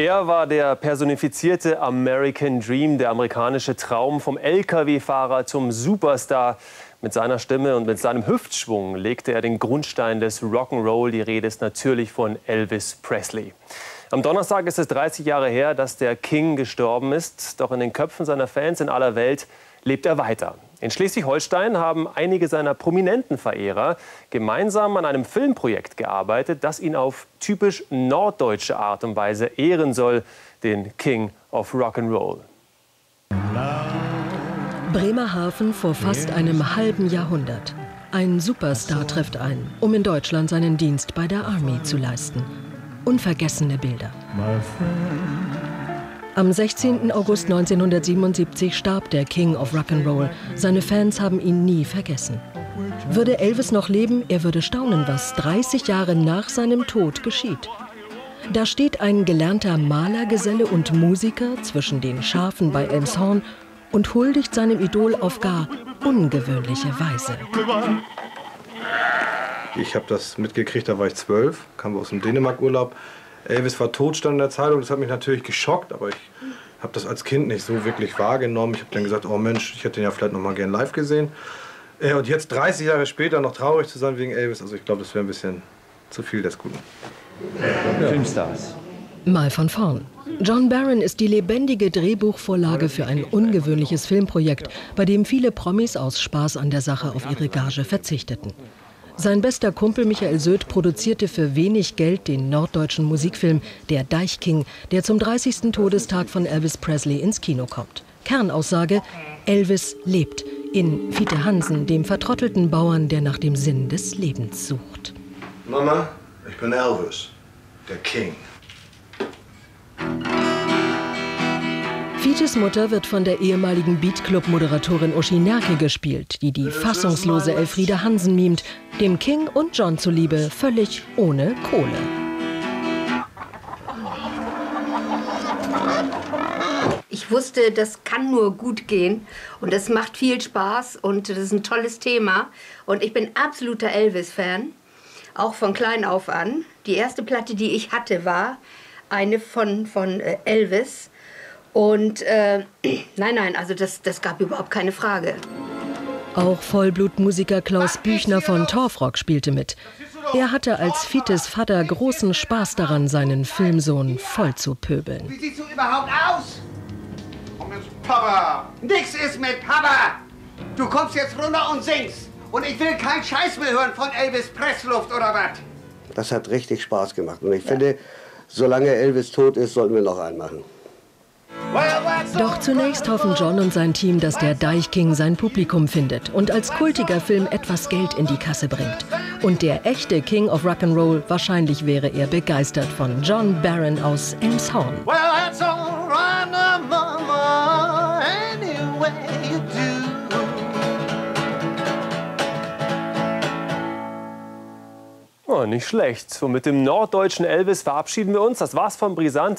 Er war der personifizierte American Dream, der amerikanische Traum vom Lkw-Fahrer zum Superstar. Mit seiner Stimme und mit seinem Hüftschwung legte er den Grundstein des Rock'n'Roll. Die Rede ist natürlich von Elvis Presley. Am Donnerstag ist es 30 Jahre her, dass der King gestorben ist. Doch in den Köpfen seiner Fans in aller Welt lebt er weiter. In Schleswig-Holstein haben einige seiner prominenten Verehrer gemeinsam an einem Filmprojekt gearbeitet, das ihn auf typisch norddeutsche Art und Weise ehren soll, den King of Rock'n'Roll. Bremerhaven vor fast einem halben Jahrhundert. Ein Superstar trifft ein, um in Deutschland seinen Dienst bei der Army zu leisten. Unvergessene Bilder. Am 16. August 1977 starb der King of Rock'n'Roll. Seine Fans haben ihn nie vergessen. Würde Elvis noch leben, er würde staunen, was 30 Jahre nach seinem Tod geschieht. Da steht ein gelernter Malergeselle und Musiker zwischen den Schafen bei Elmshorn und huldigt seinem Idol auf gar ungewöhnliche Weise. Ich habe das mitgekriegt, da war ich zwölf, kam aus dem Dänemark-Urlaub. Elvis war tot, stand in der Zeitung. Das hat mich natürlich geschockt, aber ich habe das als Kind nicht so wirklich wahrgenommen. Ich habe dann gesagt, oh Mensch, ich hätte ihn ja vielleicht noch mal gern live gesehen. Äh, und jetzt 30 Jahre später noch traurig zu sein wegen Elvis, also ich glaube, das wäre ein bisschen zu viel des Guten. Ja. Filmstars. Mal von vorn. John Barron ist die lebendige Drehbuchvorlage für ein ungewöhnliches Filmprojekt, bei dem viele Promis aus Spaß an der Sache auf ihre Gage verzichteten. Sein bester Kumpel Michael Söth produzierte für wenig Geld den norddeutschen Musikfilm Der Deichking, der zum 30. Todestag von Elvis Presley ins Kino kommt. Kernaussage: Elvis lebt. In Fiete Hansen, dem vertrottelten Bauern, der nach dem Sinn des Lebens sucht. Mama, ich bin Elvis, der King. Fites Mutter wird von der ehemaligen Beatclub-Moderatorin Uschi Nerke gespielt, die die fassungslose Elfriede Hansen mimt, dem King und John zuliebe völlig ohne Kohle. Ich wusste, das kann nur gut gehen und es macht viel Spaß und das ist ein tolles Thema. Und ich bin absoluter Elvis-Fan, auch von klein auf an. Die erste Platte, die ich hatte, war eine von, von äh, Elvis. Und äh, nein, nein, also das, das gab überhaupt keine Frage. Auch Vollblutmusiker Klaus Büchner von Torfrock spielte mit. Er hatte als Fites Vater großen Spaß daran, seinen Filmsohn voll zu pöbeln. Wie siehst du überhaupt aus? Komm jetzt, Papa. Nix ist mit Papa. Du kommst jetzt runter und singst. Und ich will keinen Scheiß mehr hören von Elvis Pressluft oder was. Das hat richtig Spaß gemacht. Und ich ja. finde, solange Elvis tot ist, sollten wir noch einen machen. Doch zunächst hoffen John und sein Team, dass der Deichking sein Publikum findet und als kultiger Film etwas Geld in die Kasse bringt. Und der echte King of Rock'n'Roll, wahrscheinlich wäre er begeistert von John Barron aus Elmshorn. Well, Oh, nicht schlecht. Und mit dem norddeutschen Elvis verabschieden wir uns. Das war's von Brisant.